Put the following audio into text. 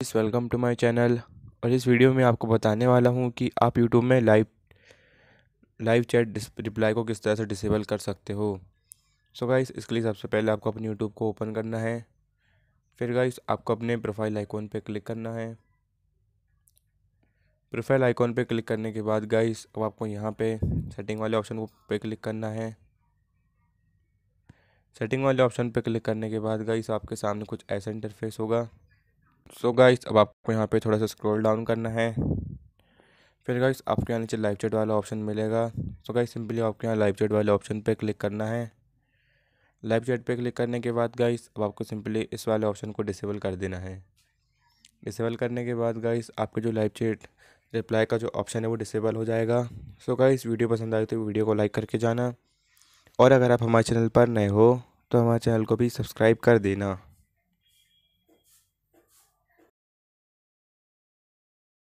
इस welcome to my channel और इस वीडियो में आपको बताने वाला हूँ कि आप यूट्यूब में लाइव लाइव चैट रिप्लाई को किस तरह से डिसेबल कर सकते हो। सो so गाइस इसके लिए सबसे पहले आपको अपने यूट्यूब को ओपन करना है। फिर गाइस आपको अपने प्रोफ़ाइल आइकॉन पे क्लिक करना है। प्रोफ़ाइल आइकॉन पे क्लिक करने के बाद गाइस अब आपको यहाँ पे सेटिंग वाले ऑप्शन पे क्लिक करना है। सेटिंग वाले ऑप्शन पे क्लिक करने के बाद गाइस आपके सामने कुछ ऐसा इंटरफेस होगा। सो गाइस अब आपको यहाँ पे थोड़ा सा स्क्रॉल डाउन करना है। फिर गाइस आपके यहाँ नीचे लाइव चैट वाला ऑप्शन मिलेगा। सो गाइस सिंपली आपके यहाँ लाइव चैट वाले ऑप्शन पे क्लिक करना है। लाइव चैट पे क्लिक करने के बाद गाइस अब आपको सिंपली इस वाले ऑप्शन को डिसेबल कर देना है। डिसेबल करने के बाद गाइस आपके जो लाइव चैट रिप्लाई का जो ऑप्शन है, वो डिसेबल हो जाएगा। सो गाइस वीडियो पसंद आए तो वीडियो को लाइक करके जाना। और अगर आप हमारे चैनल पर नए हो तो हमारे चैनल को भी सब्सक्राइब कर देना।